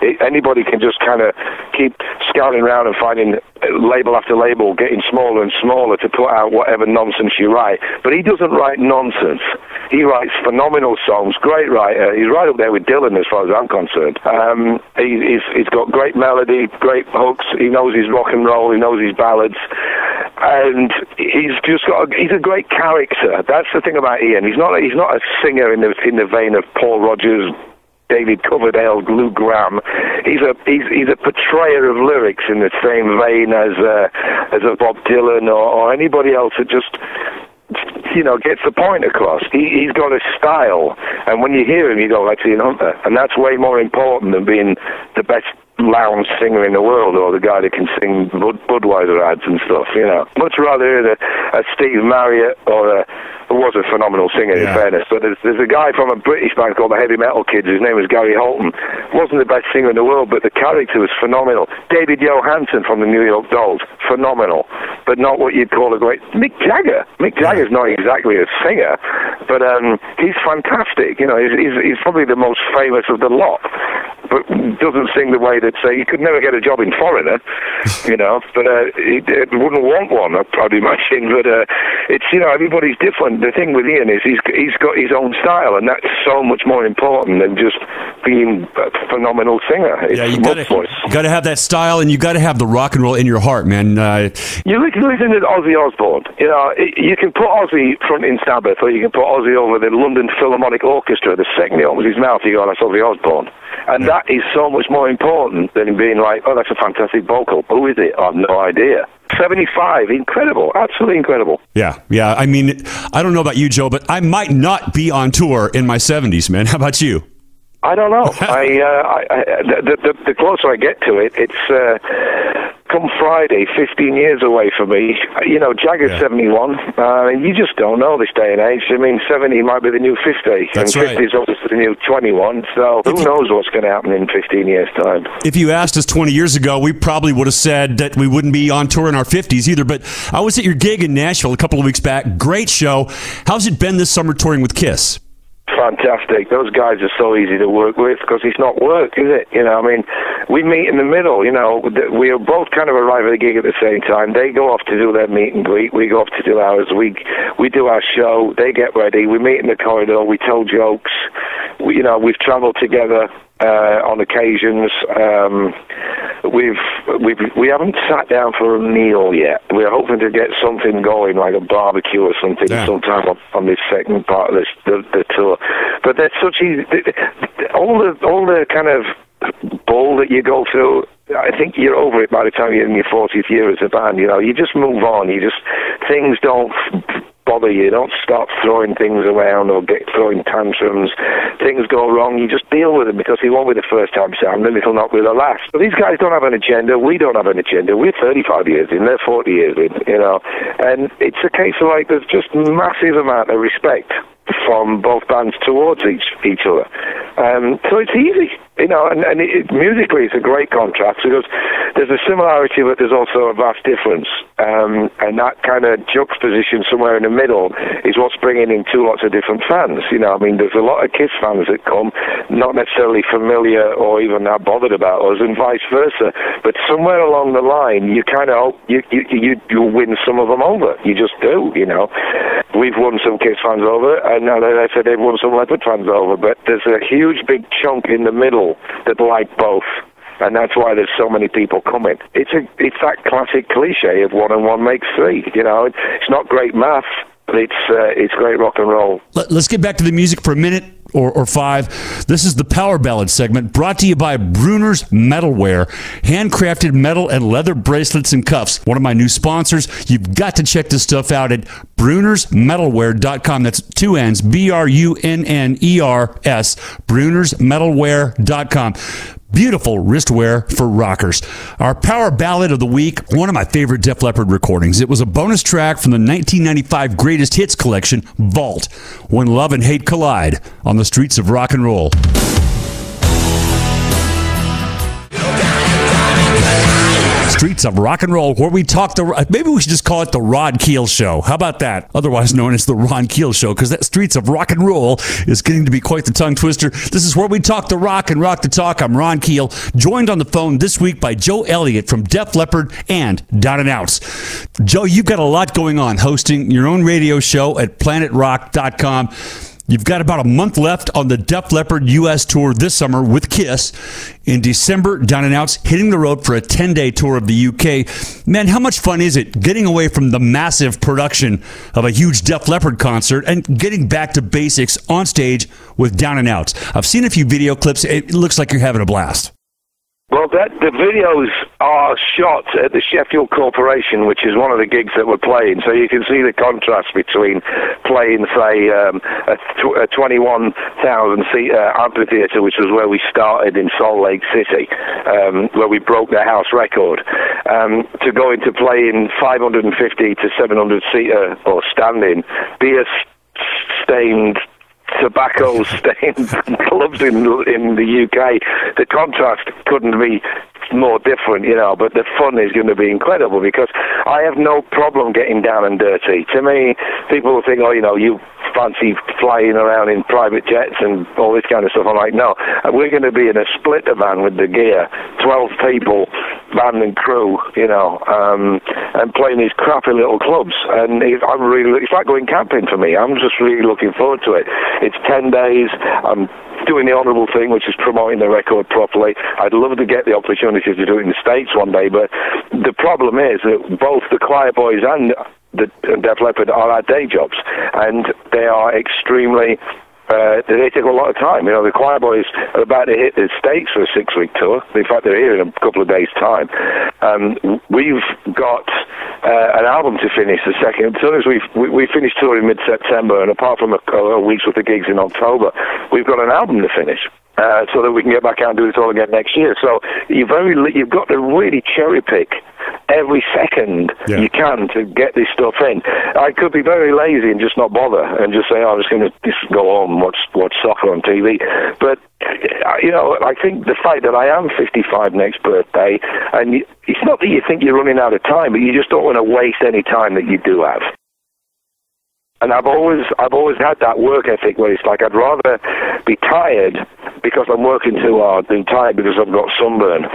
it, anybody can just kind of keep scouting around and finding label after label, getting smaller and smaller to put out whatever nonsense you write. But he doesn't write nonsense. He writes phenomenal songs. Great writer. He's right up there with Dylan as far as I'm concerned. Um, he, he's, he's got great melody, great hooks. He knows his rock and roll. He knows his ballads and he's just got a, he's a great character. That's the thing about Ian. He's not he's not a singer in the in the vein of Paul Rodgers. David Coverdale, Lou Gramm. He's a he's he's a portrayer of lyrics in the same vein as uh, as a Bob Dylan or, or anybody else that just you know gets the point across. He he's got a style, and when you hear him, you go, "That's Ian Hunter," and that's way more important than being the best lounge singer in the world or the guy that can sing Bud, Budweiser ads and stuff. You know, much rather a, a Steve Marriott or a was a phenomenal singer in Yeah. fairness. But there's, there's a guy from a British band called the Heavy Metal Kids. His name was Gary Holton. Wasn't the best singer in the world, but the character was phenomenal. David Johansen from the New York Dolls, phenomenal, but not what you'd call a great. Mick Jagger. Mick Jagger's not exactly a singer, but um, he's fantastic. You know, he's, he's, he's probably the most famous of the lot. But doesn't sing the way that say you could never get a job in Foreigner, [laughs] you know. But uh, he, he wouldn't want one, I'd imagine. But uh, it's you know everybody's different. The thing with Ian is he's he's got his own style, and that's so much more important than just being a phenomenal singer. It's Yeah, you gotta, gotta have that style, and you gotta have the rock and roll in your heart, man. Uh, You listen, listen to Ozzy Osbourne. You know, it- you can put Ozzy front in Sabbath, or you can put Ozzy over the London Philharmonic Orchestra. The second he opens his mouth, you go, "That's Ozzy Osbourne," and that is so much more important than being like, "Oh, that's a fantastic vocal." Who is it? I have no idea. Seventy-five, incredible, absolutely incredible. yeah, yeah. I mean, I don't know about you, Joe, but I might not be on tour in my 70s, man. [laughs] How about you? I don't know. [laughs] I, uh, I, I the, the, the closer I get to it, it's uh, come Friday, 15 years away for me. You know, Jagger's Yeah. 71. Uh, you just don't know this day and age. I mean, 70 might be the new 50, That's and right. 50 is obviously the new 21. So who knows what's going to happen in 15 years' time? If you asked us 20 years ago, we probably would have said that we wouldn't be on tour in our 50s either. But I was at your gig in Nashville a couple of weeks back. Great show. How's it been this summer touring with Kiss? Fantastic. Those guys are so easy to work with because it's not work, is it? You know, I mean, we meet in the middle. You know, we both kind of arrive at the gig at the same time. They go off to do their meet and greet. We go off to do ours. We we do our show. They get ready. We meet in the corridor. We tell jokes. We, you know, we've travelled together uh, on occasions. Um, we've we've we haven't sat down for a meal yet. We're hoping to get something going, like a barbecue or something, Yeah. sometime on, on this second part of this the, the tour. But that's such easy. All the all the kind of bull that you go through. I think you're over it by the time you're in your 40th year as a band. You know, you just move on. You just things don't bother you. Don't start throwing things around or get throwing tantrums. Things go wrong. You just deal with them because it won't be the first time sound, and it'll not be the last. But these guys don't have an agenda. We don't have an agenda. We're 35 years in. They're 40 years in. You know, and it's a case of like there's just massive amount of respect from both bands towards each each other. Um, so it's easy, you know, and, and it, musically it's a great contrast because there's a similarity, but there's also a vast difference. Um, and that kind of juxtaposition somewhere in the middle is what's bringing in two lots of different fans. You know, I mean, there's a lot of Kiss fans that come, not necessarily familiar or even not bothered about us, and vice versa. But somewhere along the line, you kind of you you you you win some of them over. You just do, you know. We've won some Kiss fans over, and now I said they've won some Leppard fans over. But there's a huge big chunk in the middle that like both. And that's why there's so many people coming. It's a, it's that classic cliche of one and one makes three. You know, it's not great math, but it's, uh, it's great rock and roll. Let, us get back to the music for a minute or, or five. This is the Power Ballad segment brought to you by Brunner's Metalwear, handcrafted metal and leather bracelets and cuffs. One of my new sponsors. You've got to check this stuff out at brunnersmetalwear.com. That's two N's, B R U N N E R S, brunnersmetalwear.com. Beautiful wristwear for rockers. Our power ballad of the week, one of my favorite Def Leppard recordings. It was a bonus track from the 1995 Greatest Hits collection, Vault, When Love and Hate Collide on the Streets of Rock and Roll. Streets of Rock and Roll, where we talk the. Uh, maybe we should just call it the Rod Keel Show. How about that? Otherwise known as the Ron Keel Show, because that Streets of Rock and Roll is getting to be quite the tongue twister. This is where we talk the rock and rock the talk. I'm Ron Keel, joined on the phone this week by Joe Elliott from Def Leppard and Down N Outz. Joe, you've got a lot going on, hosting your own radio show at PlanetRock.com. You've got about a month left on the Def Leppard U.S. tour this summer with Kiss. In December, Down N Outz hitting the road for a 10 day tour of the U.K. Man, how much fun is it getting away from the massive production of a huge Def Leppard concert and getting back to basics on stage with Down N Outz? I've seen a few video clips. It looks like you're having a blast. Well, that the videos are shot at the Sheffield Corporation, which is one of the gigs that we're playing. So you can see the contrast between playing, say, um, a, tw- a 21,000 seat uh, amphitheatre, which was where we started in Salt Lake City, um, where we broke the house record, um, to going to playing 550 to 700 seater or standing beer stained tobacco [laughs] stained clubs [laughs] in in the UK. The contrast couldn't be more different, you know, but the fun is going to be incredible because I have no problem getting down and dirty. To me, people think, oh, you know, you fancy flying around in private jets and all this kind of stuff. I'm like, no, we're going to be in a splitter van with the gear, 12 people, band and crew, you know, um, and playing these crappy little clubs. And I'm really, it's like going camping for me. I'm just really looking forward to it. It's 10 days. I'm doing the honourable thing, which is promoting the record properly. I'd love to get the opportunity to do it in the States one day, but the problem is that both the Quireboys and the Def Leppard are our day jobs, and they are extremely uh, they take a lot of time. You know, the Quireboys are about to hit the States for a six-week tour. In fact, they're here in a couple of days' time. We've got uh, an album to finish. The second, as soon as we've, we we finished touring mid-September, and apart from a, a week's worth of gigs in October, we've got an album to finish. Uh, so that we can get back out and do this all again next year. So you very li- you've got to really cherry pick every second Yeah. you can to get this stuff in. I could be very lazy and just not bother and just say, oh, I'm just going to just go home and watch watch soccer on TV. But uh, you know, I think the fact that I am 55 next birthday, and it's not that you think you're running out of time, but you just don't want to waste any time that you do have. And I've always, I've always had that work ethic where it's like I'd rather be tired because I'm working too hard than tired because I've got sunburn.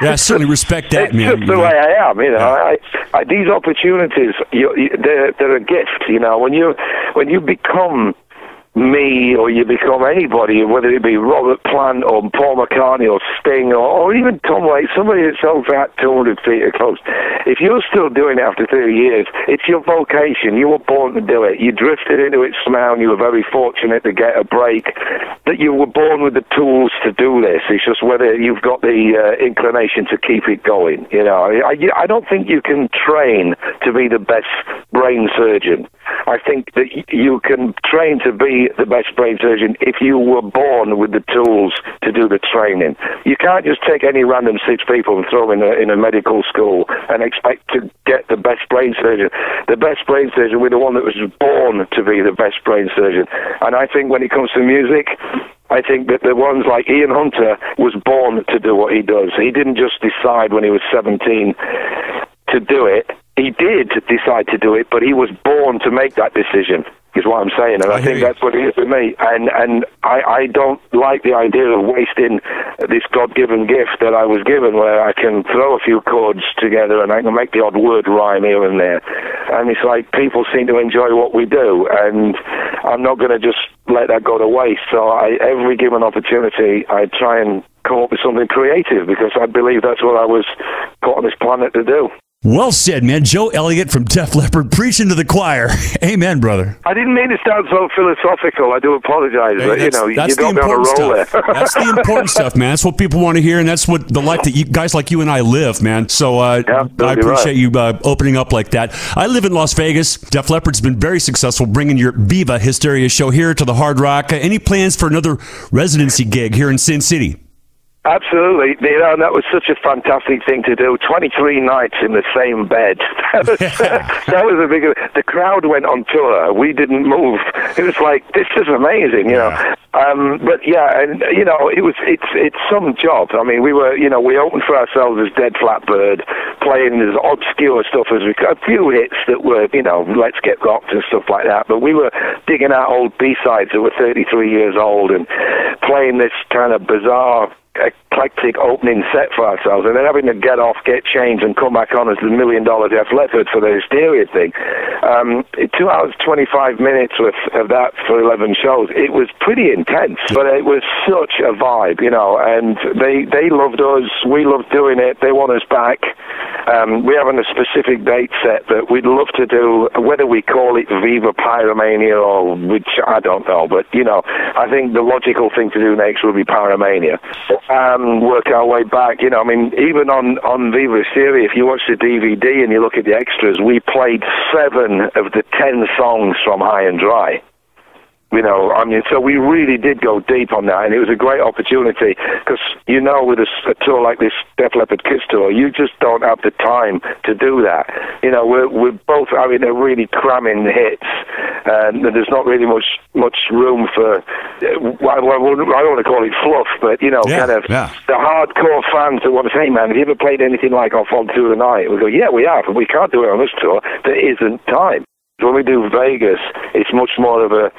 Yeah, I certainly respect that, it's man. just the way I am, you know. I, I, these opportunities, you, you, they're, they're a gift, you know. When you, when you become me or you become anybody, whether it be Robert Plant or Paul McCartney or Sting or, or even Tom Waits, somebody that sells that 200 feet of close. If you're still doing it after 30 years, it's your vocation. You were born to do it. You drifted into it somehow and you were very fortunate to get a break. That you were born with the tools to do this. It's just whether you've got the uh, inclination to keep it going. You know, I, I don't think you can train to be the best brain surgeon. I think that you can train to be the best brain surgeon if you were born with the tools to do the training. You can't just take any random six people and throw them in a, in a medical school and expect to get the best brain surgeon. The best brain surgeon be the one that was born to be the best brain surgeon. And I think when it comes to music, I think that the ones like Ian Hunter was born to do what he does. He didn't just decide when he was 17 to do it. He did decide to do it, but he was born to make that decision. Is what I'm saying, and I, I think you. that's what it is for me. And and I, I don't like the idea of wasting this God-given gift that I was given, where I can throw a few chords together and I can make the odd word rhyme here and there. And it's like people seem to enjoy what we do, and I'm not going to just let that go to waste. So I, every given opportunity, I try and come up with something creative because I believe that's what I was put on this planet to do. Well said, man. Joe Elliott from Def Leppard preaching to the choir. [laughs] Amen, brother. I didn't mean to sound so philosophical. I do apologize, but you that's, know, you that's the got me important stuff. that's the [laughs] important stuff, man. That's what people want to hear, and that's what the life that you, guys like you and I live, man. So uh, Yeah, I appreciate right. you uh, opening up like that. I live in Las Vegas. Def Leppard's been very successful bringing your Viva Hysteria show here to the Hard Rock. Uh, any plans for another residency gig here in Sin City? Absolutely, you know, and that was such a fantastic thing to do. Twenty-three nights in the same bed. [laughs] That was, [laughs] that was a big. The crowd went on tour. We didn't move. It was like this is amazing, you know. Um, but yeah, and you know, it was it's it's some job. I mean, we were, you know, we opened for ourselves as Ded Flatbird, playing as obscure stuff as we could. A few hits that were, you know, Let's Get Rocked and stuff like that. But we were digging out old B sides that were 33 years old and playing this kind of bizarre eclectic opening set for ourselves, and then having to get off, get changed, and come back on as the million dollar Def Leppard for the hysteria thing. Um, two hours, 25 minutes worth of that for 11 shows. It was pretty intense, but it was such a vibe, you know, and they, they loved us. We loved doing it. They want us back. Um, we haven't a specific date set, but we'd love to do, whether we call it Viva Pyromania or which, I don't know, but, you know, I think the logical thing to do next would be Pyromania. Um, work our way back, you know, I mean, even on, on Viva Hysteria, if you watch the DVD and you look at the extras, we played seven of the ten songs from High and Dry. You know, I mean, so we really did go deep on that, and it was a great opportunity because you know, with a tour like this Def Leppard Kiss tour, you just don't have the time to do that. You know, we're we're both having a really cramming hits, and there's not really much much room for. uh, I, I I don't want to call it fluff, but you know, Yeah, kind of yeah. the hardcore fans that want to say, man, have you ever played anything like off on through the night?" We go, "Yeah, we have, but we can't do it on this tour. There isn't time." When we do Vegas, it's much more of a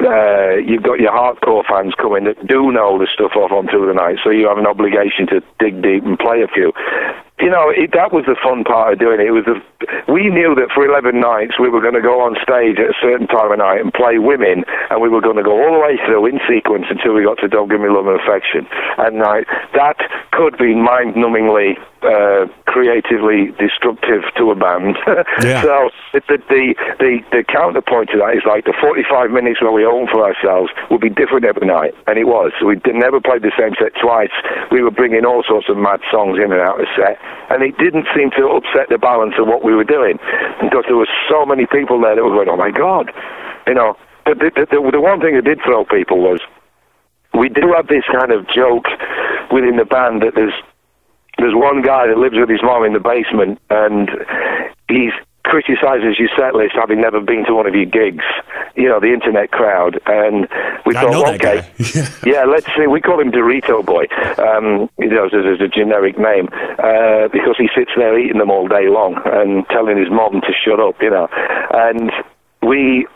uh, you've got your hardcore fans coming that do know the stuff off on through the night, so you have an obligation to dig deep and play a few. You know, it, that was the fun part of doing it. It was the, we knew that for 11 nights we were going to go on stage at a certain time of night and play women, and we were going to go all the way through in sequence until we got to Don't Give Me Love and Affection. And like, that could be mind-numbingly uh, creatively destructive to a band. [laughs] Yeah. so the, the, the, the, counterpoint to that is like the 45 minutes where we own for ourselves would be different every night, and it was. We did, never played the same set twice. We were bringing all sorts of mad songs in and out of the set, and it didn't seem to upset the balance of what we were doing because there were so many people there that were going, "Oh my God," you know. But the, the, the, the one thing that did throw people was we do have this kind of joke within the band that there's there's one guy that lives with his mom in the basement, and he's criticizes your set list having never been to one of your gigs. You know, the internet crowd, and we I thought, okay, [laughs] yeah, let's see. We call him Dorito Boy. Um, you know, as, a generic name uh, because he sits there eating them all day long and telling his mom to shut up. You know, and we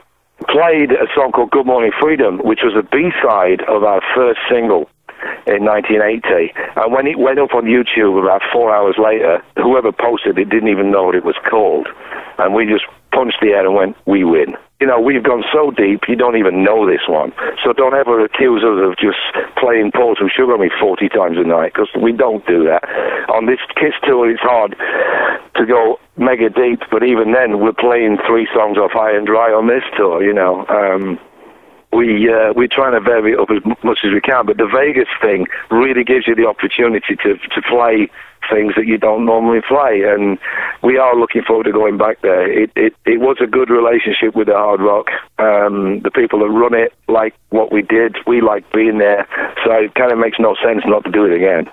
played a song called Good Morning Freedom, which was a B-side of our first single in 1980. And when it went up on YouTube about four hours later, whoever posted it didn't even know what it was called. And we just punched the air and went, we win. You know, we've gone so deep, you don't even know this one. So don't ever accuse us of just playing Paul to Sugar Me 40 times a night, because we don't do that. On this Kiss tour, it's hard to go mega deep, but even then, we're playing three songs off High and Dry on this tour, you know. Um, we uh, we're trying to vary it up as much as we can. But the Vegas thing really gives you the opportunity to to play things that you don't normally play, and we are looking forward to going back there. It it, it was a good relationship with the Hard Rock. Um, the people that run it like what we did. We like being there, so it kind of makes no sense not to do it again.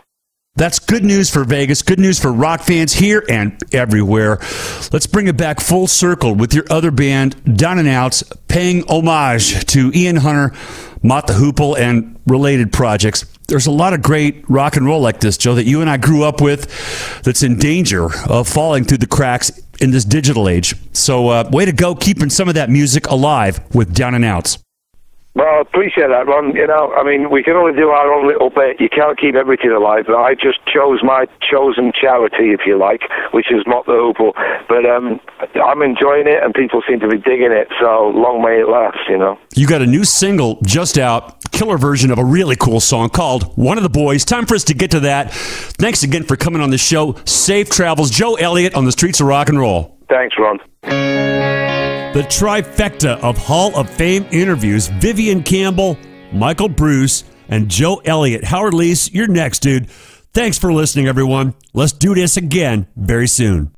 That's good news for Vegas, good news for rock fans here and everywhere. Let's bring it back full circle with your other band, Down N Outz, paying homage to Ian Hunter, Mott the Hoople, and related projects. There's a lot of great rock and roll like this, Joe, that you and I grew up with that's in danger of falling through the cracks in this digital age. So, uh, way to go keeping some of that music alive with Down N Outz. Well, I appreciate that, Ron. You know, I mean, we can only do our own little bit. You can't keep everything alive. But I just chose my chosen charity, if you like, which is Mott the Hoople. But um, I'm enjoying it, and people seem to be digging it. So long may it last, you know. You got a new single just out, killer version of a really cool song called One of the Boys. Time for us to get to that. Thanks again for coming on the show. Safe travels. Joe Elliott on the streets of rock and roll. Thanks, Ron. The trifecta of Hall of Fame interviews Vivian Campbell, Michael Bruce, and Joe Elliott. Howard Leese, you're next, dude. Thanks for listening, everyone. Let's do this again very soon.